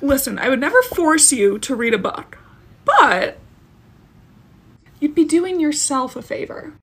Listen, I would never force you to read a book, but you'd be doing yourself a favor.